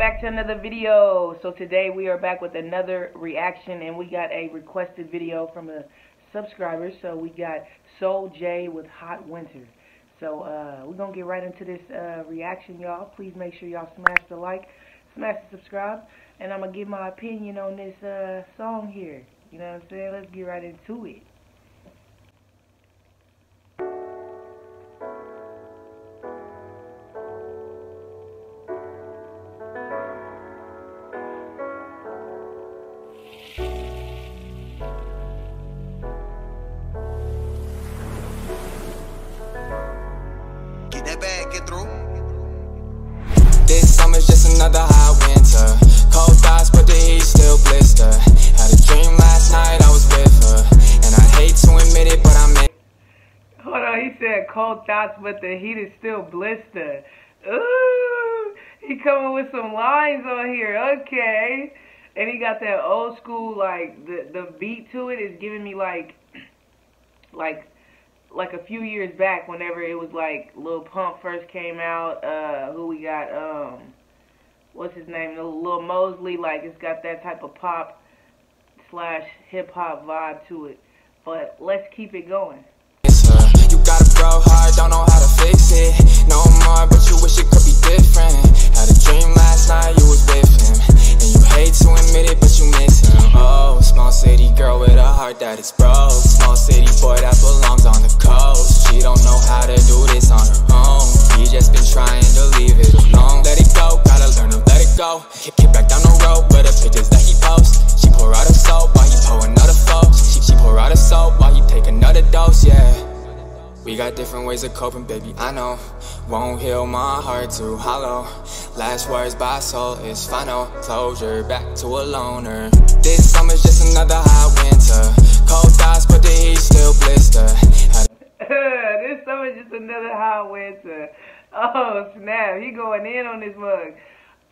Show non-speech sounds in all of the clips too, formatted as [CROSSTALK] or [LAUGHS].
back to another video. So today we are back with another reaction and we got a requested video from a subscriber. So we got Sol Jay with Hot Winter. So uh, we're going to get right into this uh, reaction, y'all. Please make sure y'all smash the like, smash the subscribe, and I'm going to give my opinion on this uh, song here. You know what I'm saying? Let's get right into it. Get through. This summer's just another hot winter. Cold thoughts, but the heat still blister. Had a dream last night, I was with her. And I hate to admit it, but I'm in. Hold on, he said cold thoughts, but the heat is still blister. Ooh, he coming with some lines on here. Okay. And he got that old school, like, the, the beat to it is giving me, like, [CLEARS THROAT] like, like a few years back whenever it was like Lil Pump first came out, uh who we got um what's his name? Lil Mosley, like it's got that type of pop slash hip hop vibe to it. But let's keep it going. You got a bro hard, don't know how to fix it. No more, but you wish it could be different. Had a dream last night, you was with him. And you hate to admit it, but you miss him. Oh, small city girl with a heart that is broke. Small city boy that We got different ways of coping, baby, I know. Won't heal my heart too hollow. Last words by soul is final. Closure, back to a loner. This summer's just another hot winter. Cold thoughts, but the heat still blister. [LAUGHS] This summer's just another hot winter. Oh, snap, he going in on this mug.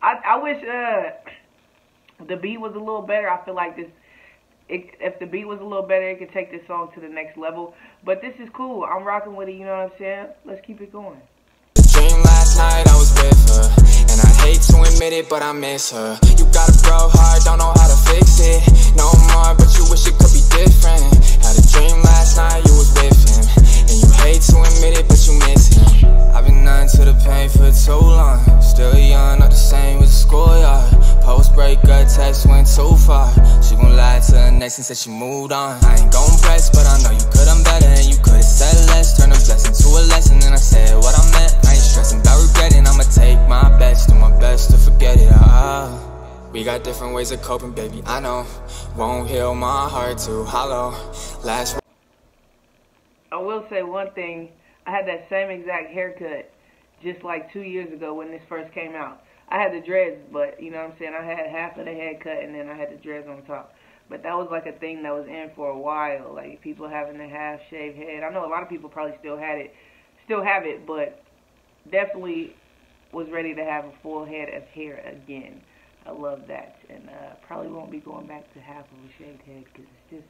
I, I wish uh, the beat was a little better. I feel like this it, if the beat was a little better, it could take this song to the next level. But this is cool. I'm rocking with it, you know what I'm saying? Let's keep it going. Dream last night I was with her And I hate to admit it, but I miss her You got a bro don't know how to fix it No more, but you wish it could be different Had a dream last night, you was with him and said she moved on I ain't gon' press, but I know you could've better And you could've said less, turn a blessing to a lesson And I said what I meant, I ain't stressing about regretting I'ma take my best, do my best to forget it ah. We got different ways of coping, baby, I know Won't heal my heart too hollow Last I will say one thing I had that same exact haircut just like two years ago when this first came out. I had the dreads, but you know what I'm saying? I had half of the head cut and then I had the dreads on top. But that was like a thing that was in for a while, like people having a half shaved head. I know a lot of people probably still had it, still have it, but definitely was ready to have a full head of hair again. I love that, and uh, probably won't be going back to half of a shaved head because it's just,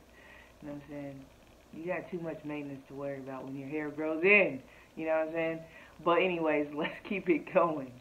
you know what I'm saying? you got too much maintenance to worry about when your hair grows in. You know what I'm saying? But anyways, [LAUGHS] let's keep it going.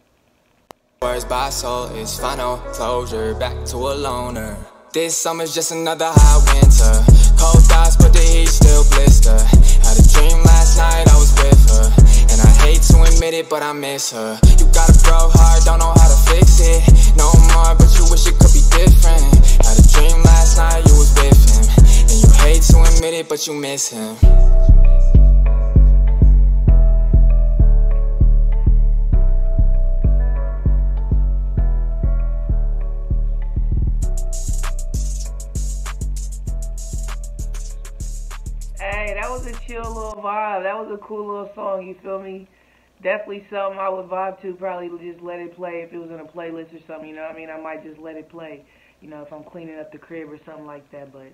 Words by soul is final closure, back to a loner. This summer's just another hot winter. Cold thoughts, but the heat still blister. Had a dream last night, I was with her. And I hate to admit it, but I miss her. You got a bro hard, don't know how to fix it. No more, but you wish it could be different. Had a dream last night, you was with him. And you hate to admit it, but you miss him. Chill little vibe. That was a cool little song, you feel me? Definitely something I would vibe to, probably just let it play if it was in a playlist or something, you know what I mean? I might just let it play, you know, if I'm cleaning up the crib or something like that, but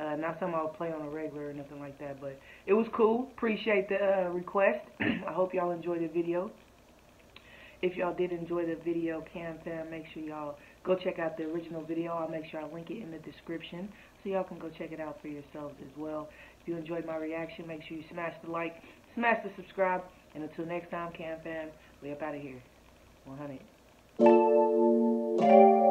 uh, not something I would play on a regular or nothing like that, but it was cool. Appreciate the uh, request. [CLEARS THROAT] I hope y'all enjoyed the video. If y'all did enjoy the video, Cam Fam, make sure y'all go check out the original video. I'll make sure I link it in the description so y'all can go check it out for yourselves as well. If you enjoyed my reaction, make sure you smash the like, smash the subscribe, and until next time, Cam Fam, we up out of here. 100. you.